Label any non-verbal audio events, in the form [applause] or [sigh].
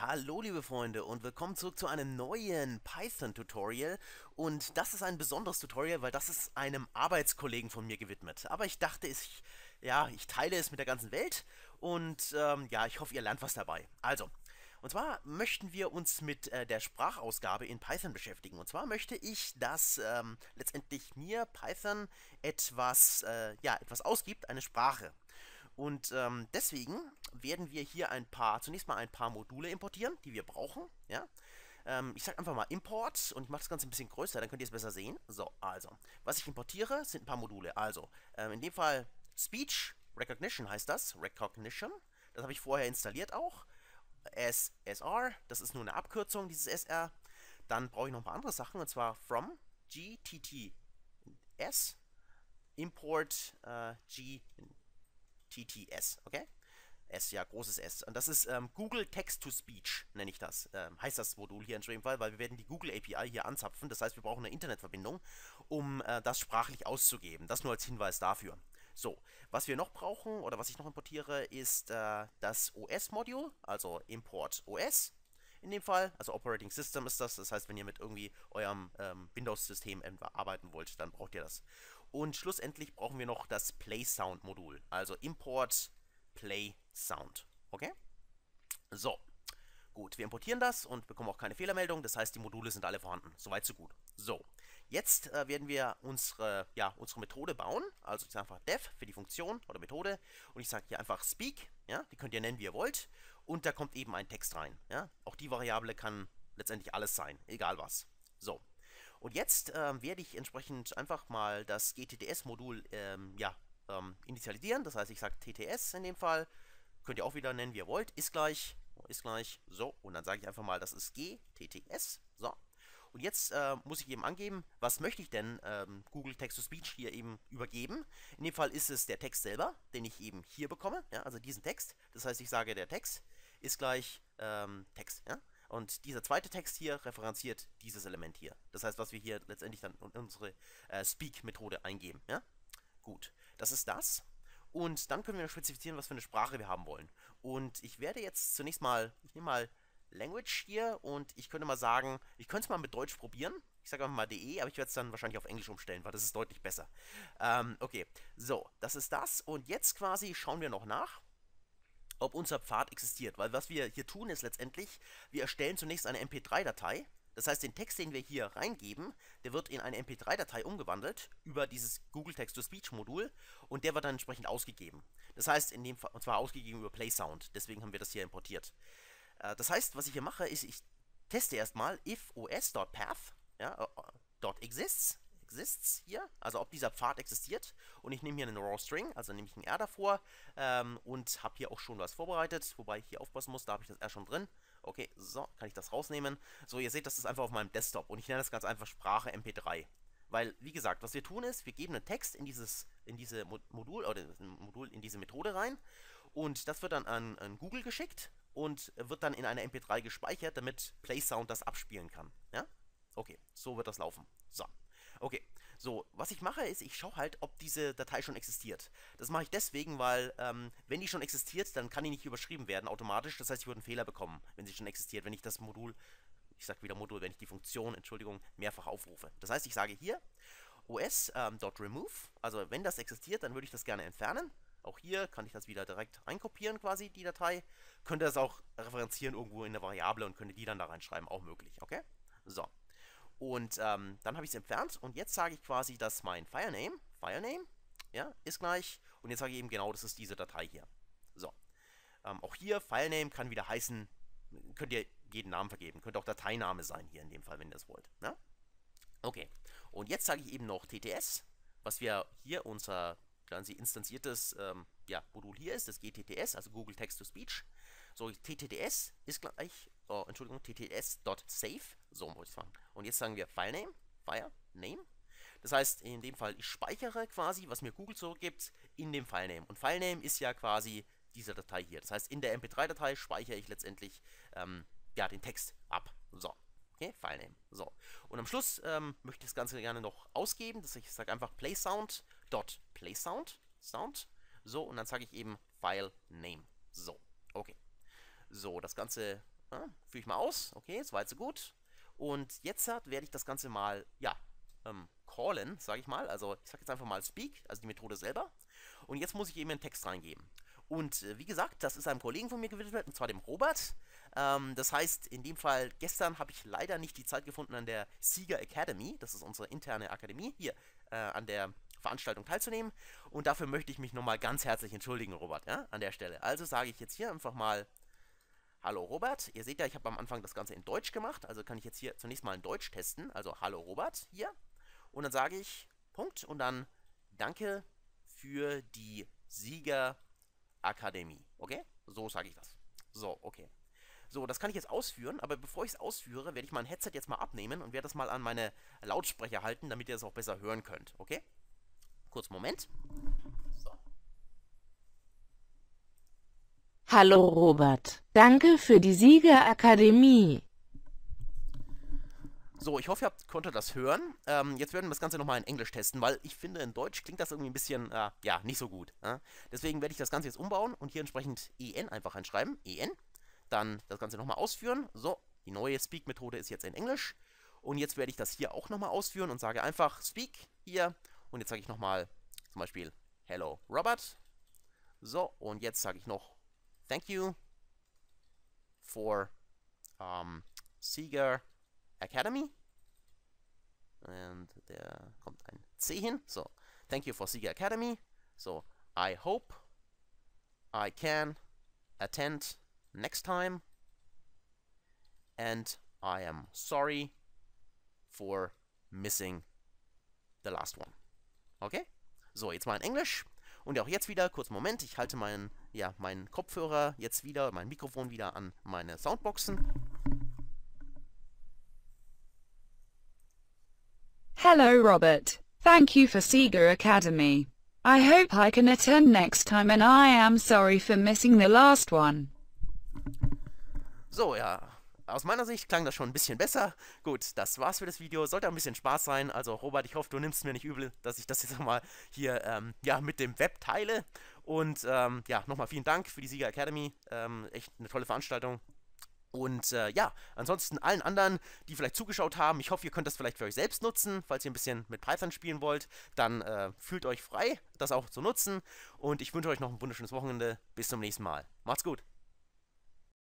Hallo liebe Freunde und willkommen zurück zu einem neuen Python-Tutorial und das ist ein besonderes Tutorial, weil das ist einem Arbeitskollegen von mir gewidmet. Aber ich dachte, ich, ja, ich teile es mit der ganzen Welt und ähm, ja, ich hoffe, ihr lernt was dabei. Also, und zwar möchten wir uns mit äh, der Sprachausgabe in Python beschäftigen. Und zwar möchte ich, dass ähm, letztendlich mir Python etwas, äh, ja, etwas ausgibt, eine Sprache. Und ähm, deswegen werden wir hier ein paar, zunächst mal ein paar Module importieren, die wir brauchen. Ja? Ähm, ich sage einfach mal Import und ich mache das Ganze ein bisschen größer, dann könnt ihr es besser sehen. So, also, was ich importiere, sind ein paar Module. Also, ähm, in dem Fall Speech Recognition heißt das, Recognition. Das habe ich vorher installiert auch. SSR, das ist nur eine Abkürzung, dieses SR. Dann brauche ich noch ein paar andere Sachen, und zwar from GTTS import äh, G TTS, okay? S, ja, großes S. Und das ist ähm, Google Text-to-Speech, nenne ich das. Ähm, heißt das Modul hier in dem Fall, weil wir werden die Google API hier anzapfen. Das heißt, wir brauchen eine Internetverbindung, um äh, das sprachlich auszugeben. Das nur als Hinweis dafür. So, was wir noch brauchen oder was ich noch importiere, ist äh, das OS-Modul, also Import OS in dem Fall. Also Operating System ist das. Das heißt, wenn ihr mit irgendwie eurem ähm, Windows-System arbeiten wollt, dann braucht ihr das. Und schlussendlich brauchen wir noch das Play Sound Modul. Also Import Play Sound. Okay? So. Gut, wir importieren das und bekommen auch keine Fehlermeldung. Das heißt, die Module sind alle vorhanden. Soweit, so gut. So. Jetzt äh, werden wir unsere, ja, unsere Methode bauen. Also ich sage einfach def für die Funktion oder Methode. Und ich sage hier einfach speak. Ja, die könnt ihr nennen, wie ihr wollt. Und da kommt eben ein Text rein. Ja. Auch die Variable kann letztendlich alles sein. Egal was. So. Und jetzt ähm, werde ich entsprechend einfach mal das GTTS-Modul ähm, ja, ähm, initialisieren. Das heißt, ich sage TTS in dem Fall. Könnt ihr auch wieder nennen, wie ihr wollt. Ist gleich, ist gleich. So, und dann sage ich einfach mal, das ist GTTS. So. Und jetzt äh, muss ich eben angeben, was möchte ich denn ähm, Google Text-to-Speech hier eben übergeben. In dem Fall ist es der Text selber, den ich eben hier bekomme, ja, also diesen Text. Das heißt, ich sage, der Text ist gleich ähm, Text. Ja? Und dieser zweite Text hier referenziert dieses Element hier. Das heißt, was wir hier letztendlich dann in unsere äh, Speak-Methode eingeben. Ja? Gut, das ist das. Und dann können wir spezifizieren, was für eine Sprache wir haben wollen. Und ich werde jetzt zunächst mal, ich nehme mal Language hier und ich könnte mal sagen, ich könnte es mal mit Deutsch probieren. Ich sage einfach mal DE, aber ich werde es dann wahrscheinlich auf Englisch umstellen, weil das ist deutlich besser. Ähm, okay, so, das ist das. Und jetzt quasi schauen wir noch nach ob unser Pfad existiert. Weil was wir hier tun ist letztendlich, wir erstellen zunächst eine MP3-Datei. Das heißt, den Text, den wir hier reingeben, der wird in eine MP3-Datei umgewandelt über dieses Google Text-to-Speech-Modul und der wird dann entsprechend ausgegeben. Das heißt, in dem Fall, und zwar ausgegeben über PlaySound. Deswegen haben wir das hier importiert. Äh, das heißt, was ich hier mache, ist, ich teste erstmal if os.path, ja, .exists exists hier, also ob dieser Pfad existiert. Und ich nehme hier einen raw string, also nehme ich ein R davor ähm, und habe hier auch schon was vorbereitet, wobei ich hier aufpassen muss, da habe ich das R schon drin. Okay, so, kann ich das rausnehmen. So, ihr seht, das ist einfach auf meinem Desktop und ich nenne das ganz einfach Sprache MP3. Weil, wie gesagt, was wir tun ist, wir geben einen Text in dieses, in diese Modul, oder Modul, in diese Methode rein und das wird dann an, an Google geschickt und wird dann in einer MP3 gespeichert, damit PlaySound das abspielen kann. Ja? Okay, so wird das laufen. So. Okay, so, was ich mache ist, ich schaue halt, ob diese Datei schon existiert. Das mache ich deswegen, weil, ähm, wenn die schon existiert, dann kann die nicht überschrieben werden automatisch. Das heißt, ich würde einen Fehler bekommen, wenn sie schon existiert, wenn ich das Modul, ich sage wieder Modul, wenn ich die Funktion, Entschuldigung, mehrfach aufrufe. Das heißt, ich sage hier os.remove, ähm, also wenn das existiert, dann würde ich das gerne entfernen. Auch hier kann ich das wieder direkt einkopieren, quasi, die Datei. Könnte das auch referenzieren irgendwo in eine Variable und könnte die dann da reinschreiben, auch möglich, okay? So. Und ähm, dann habe ich es entfernt und jetzt sage ich quasi, dass mein Filename, Filename, ja, ist gleich. Und jetzt sage ich eben genau, das ist diese Datei hier. So. Ähm, auch hier, Filename kann wieder heißen, könnt ihr jeden Namen vergeben. Könnte auch Dateiname sein hier in dem Fall, wenn ihr das wollt. Ne? Okay. Und jetzt sage ich eben noch TTS, was wir hier unser quasi instanziertes ähm, ja, Modul hier ist, das GTTS, also Google Text to Speech. So, TTS ist gleich, oh, Entschuldigung, TTS.save. So wollte ich es machen. Und jetzt sagen wir FileName, FileName. Das heißt, in dem Fall, ich speichere quasi, was mir Google zurückgibt, in dem FileName. Und FileName ist ja quasi diese Datei hier. Das heißt, in der MP3-Datei speichere ich letztendlich ähm, ja, den Text ab. So. Okay, FileName. So. Und am Schluss ähm, möchte ich das Ganze gerne noch ausgeben. Das ich sage einfach PlaySound.PlaySound. Sound. So, und dann sage ich eben FileName. So. Okay. So, das Ganze Führe ich mal aus. Okay, jetzt so gut. Und jetzt werde ich das Ganze mal, ja, ähm, callen, sage ich mal. Also ich sage jetzt einfach mal speak, also die Methode selber. Und jetzt muss ich eben einen Text reingeben. Und äh, wie gesagt, das ist einem Kollegen von mir gewidmet, und zwar dem Robert. Ähm, das heißt, in dem Fall, gestern habe ich leider nicht die Zeit gefunden, an der Sieger Academy, das ist unsere interne Akademie, hier äh, an der Veranstaltung teilzunehmen. Und dafür möchte ich mich nochmal ganz herzlich entschuldigen, Robert, ja, an der Stelle. Also sage ich jetzt hier einfach mal Hallo Robert. Ihr seht ja, ich habe am Anfang das Ganze in Deutsch gemacht, also kann ich jetzt hier zunächst mal in Deutsch testen. Also Hallo Robert hier. Und dann sage ich Punkt und dann Danke für die Siegerakademie. Okay? So sage ich das. So, okay. So, das kann ich jetzt ausführen, aber bevor ich es ausführe, werde ich mein Headset jetzt mal abnehmen und werde das mal an meine Lautsprecher halten, damit ihr es auch besser hören könnt. Okay? Kurz Moment. So. Hallo Robert, danke für die Siegerakademie. So, ich hoffe, ihr konntet das hören. Ähm, jetzt werden wir das Ganze nochmal in Englisch testen, weil ich finde, in Deutsch klingt das irgendwie ein bisschen, äh, ja, nicht so gut. Äh? Deswegen werde ich das Ganze jetzt umbauen und hier entsprechend EN einfach einschreiben. EN. Dann das Ganze nochmal ausführen. So, die neue Speak-Methode ist jetzt in Englisch. Und jetzt werde ich das hier auch nochmal ausführen und sage einfach Speak hier. Und jetzt sage ich nochmal zum Beispiel Hello Robert. So, und jetzt sage ich noch Thank you for um, Academy. Und der kommt ein C hin. So, thank you for Sieger Academy. So, I hope I can attend next time. And I am sorry for missing the last one. Okay? So, jetzt mal in Englisch. Und auch jetzt wieder, kurz Moment, ich halte meinen, ja, meinen Kopfhörer jetzt wieder, mein Mikrofon wieder an meine Soundboxen. Hello, Robert. Thank you for Sega Academy. I hope I can attend next time and I am sorry for missing the last one. So, ja. Aus meiner Sicht klang das schon ein bisschen besser. Gut, das war's für das Video. Sollte ein bisschen Spaß sein. Also, Robert, ich hoffe, du nimmst mir nicht übel, dass ich das jetzt [laughs] nochmal hier ähm, ja, mit dem Web teile. Und ähm, ja, nochmal vielen Dank für die Sieger Academy. Ähm, echt eine tolle Veranstaltung. Und äh, ja, ansonsten allen anderen, die vielleicht zugeschaut haben, ich hoffe, ihr könnt das vielleicht für euch selbst nutzen. Falls ihr ein bisschen mit Python spielen wollt, dann äh, fühlt euch frei, das auch zu nutzen. Und ich wünsche euch noch ein wunderschönes Wochenende. Bis zum nächsten Mal. Macht's gut.